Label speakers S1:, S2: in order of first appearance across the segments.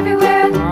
S1: everywhere.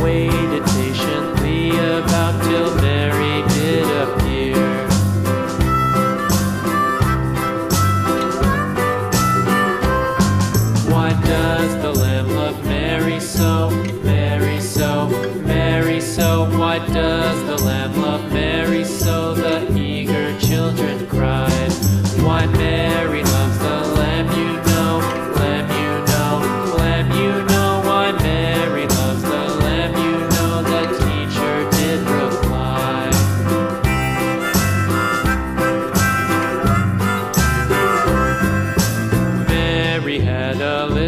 S2: away.